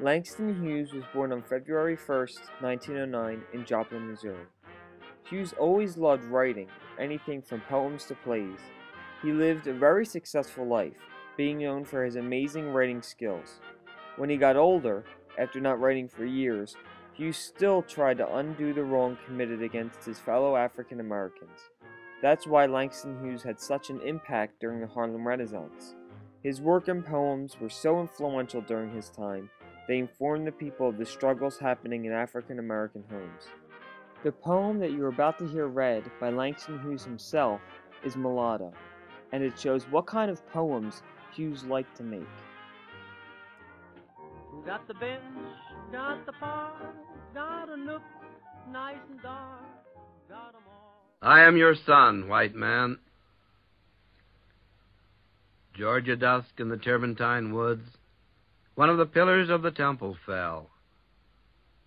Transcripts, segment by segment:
Langston Hughes was born on February 1, 1909, in Joplin, Missouri. Hughes always loved writing, anything from poems to plays. He lived a very successful life, being known for his amazing writing skills. When he got older, after not writing for years, Hughes still tried to undo the wrong committed against his fellow African Americans. That's why Langston Hughes had such an impact during the Harlem Renaissance. His work and poems were so influential during his time they informed the people of the struggles happening in African American homes. The poem that you're about to hear read by Langston Hughes himself is Mulatto, and it shows what kind of poems Hughes liked to make. Got the bench, got the park, got a nook, nice and dark, got. I am your son, white man. Georgia dusk in the Turpentine woods one of the pillars of the temple fell.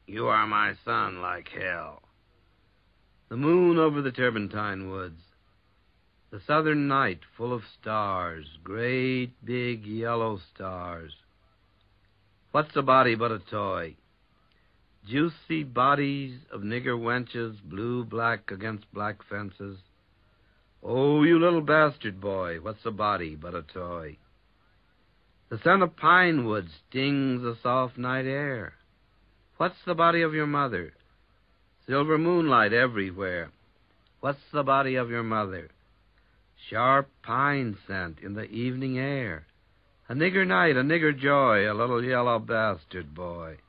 You are my son like hell. The moon over the Turpentine woods. The southern night full of stars, great big yellow stars. What's a body but a toy? Juicy bodies of nigger wenches, blue black against black fences. Oh, you little bastard boy, what's a body but a toy? The scent of pine wood stings the soft night air. What's the body of your mother? Silver moonlight everywhere. What's the body of your mother? Sharp pine scent in the evening air. A nigger night, a nigger joy, a little yellow bastard boy.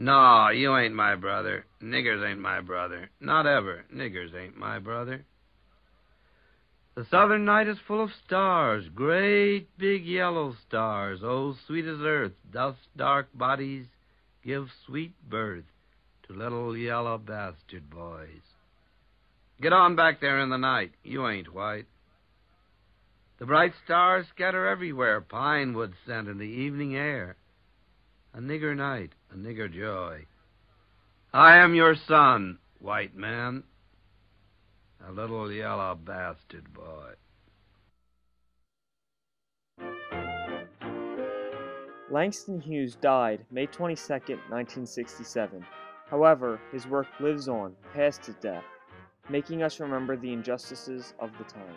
No, you ain't my brother. Niggers ain't my brother. Not ever. Niggers ain't my brother. The southern night is full of stars, great big yellow stars, oh sweet as earth, dust dark bodies give sweet birth to little yellow bastard boys. Get on back there in the night, you ain't white. The bright stars scatter everywhere, pine wood scent in the evening air. A nigger night, a nigger joy. I am your son, white man. A little yellow bastard boy. Langston Hughes died May 22, 1967. However, his work lives on past his death, making us remember the injustices of the time.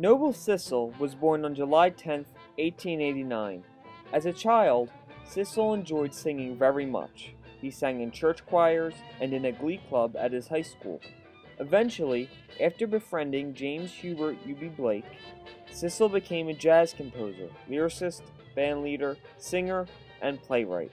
Noble Sissle was born on July 10, 1889. As a child, Sissle enjoyed singing very much. He sang in church choirs and in a glee club at his high school. Eventually, after befriending James Hubert Eubie Blake, Sissle became a jazz composer, lyricist, bandleader, singer, and playwright.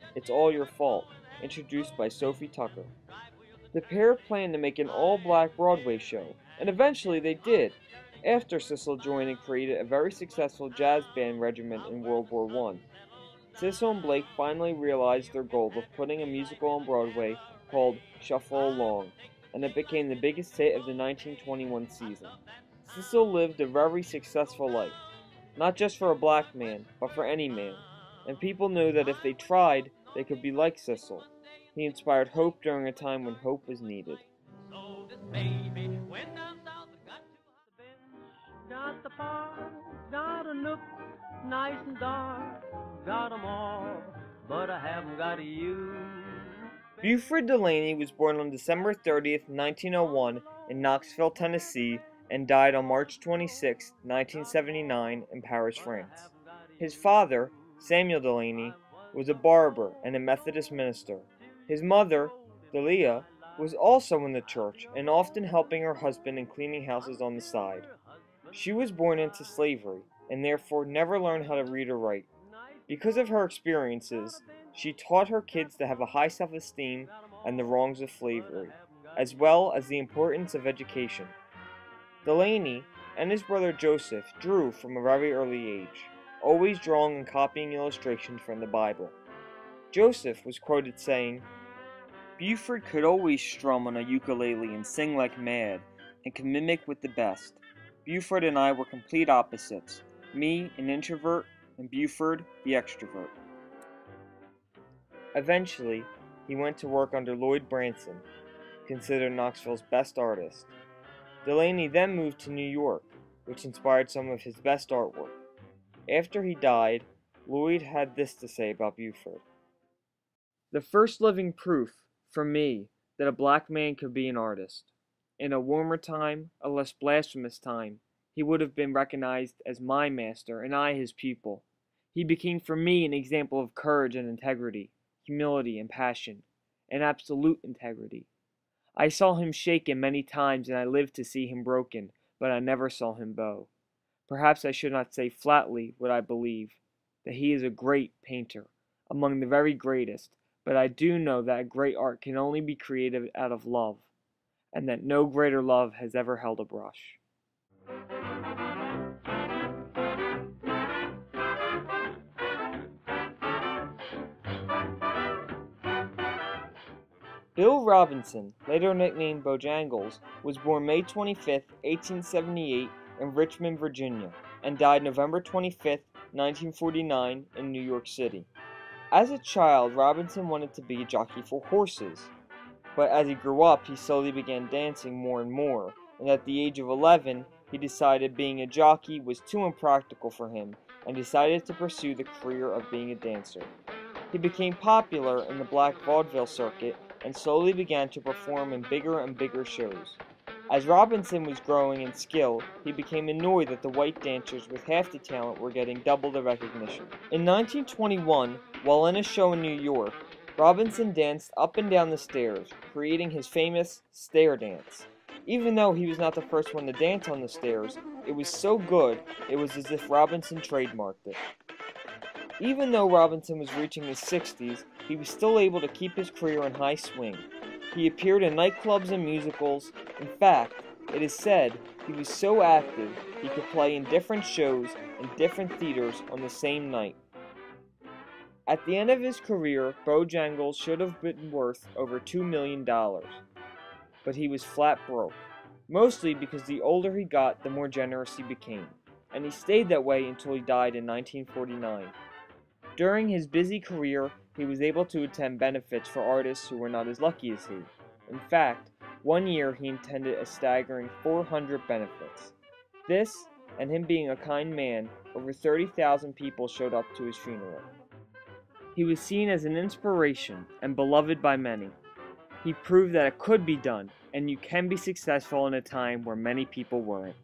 It's All Your Fault, introduced by Sophie Tucker. The pair planned to make an all black Broadway show, and eventually they did, after Sissle joined and created a very successful jazz band regiment in World War I. Sissle and Blake finally realized their goal of putting a musical on Broadway called Shuffle Along, and it became the biggest hit of the 1921 season. Sissle lived a very successful life, not just for a black man, but for any man, and people knew that if they tried, they could be like Sissle. He inspired hope during a time when hope was needed. got the park, got a nook, nice and dark got 'em all, but I haven't got you, Beauford Delaney was born on December 30th, 1901, in Knoxville, Tennessee, and died on March 26, 1979, in Paris, France. His father, Samuel Delaney, was a barber and a Methodist minister. His mother, Delia, was also in the church and often helping her husband in cleaning houses on the side. She was born into slavery and therefore never learned how to read or write. Because of her experiences, she taught her kids to have a high self esteem and the wrongs of slavery, as well as the importance of education. Delaney and his brother Joseph drew from a very early age, always drawing and copying illustrations from the Bible. Joseph was quoted saying, Beauford could always strum on a ukulele and sing like mad, and could mimic with the best. Beauford and I were complete opposites, me an introvert, and Beauford the extrovert. Eventually, he went to work under Lloyd Branson, considered Knoxville's best artist. Delaney then moved to New York, which inspired some of his best artwork. After he died, Lloyd had this to say about Beauford. The first living proof, for me, that a black man could be an artist. In a warmer time, a less blasphemous time, he would have been recognized as my master and I his pupil. He became for me an example of courage and integrity, humility and passion, and absolute integrity. I saw him shaken many times, and I lived to see him broken, but I never saw him bow. Perhaps I should not say flatly what I believe, that he is a great painter, among the very greatest, but I do know that great art can only be created out of love, and that no greater love has ever held a brush. Bill Robinson, later nicknamed Bojangles, was born May 25, 1878, in Richmond, Virginia, and died November 25, 1949, in New York City. As a child, Robinson wanted to be a jockey for horses, but as he grew up, he slowly began dancing more and more, and at the age of 11, he decided being a jockey was too impractical for him and decided to pursue the career of being a dancer. He became popular in the black vaudeville circuit and slowly began to perform in bigger and bigger shows. As Robinson was growing in skill, he became annoyed that the white dancers with half the talent were getting double the recognition. In 1921, while in a show in New York, Robinson danced up and down the stairs, creating his famous stair dance. Even though he was not the first one to dance on the stairs, it was so good it was as if Robinson trademarked it. Even though Robinson was reaching his 60s, he was still able to keep his career in high swing. He appeared in nightclubs and musicals. In fact, it is said he was so active he could play in different shows in different theaters on the same night. At the end of his career, Bojangles should have been worth over $2 million, but he was flat broke, mostly because the older he got, the more generous he became, and he stayed that way until he died in 1949. During his busy career, he was able to attend benefits for artists who were not as lucky as he. In fact, one year he attended a staggering 400 benefits. This, and him being a kind man, over 30,000 people showed up to his funeral. He was seen as an inspiration and beloved by many. He proved that it could be done, and you can be successful in a time where many people weren't.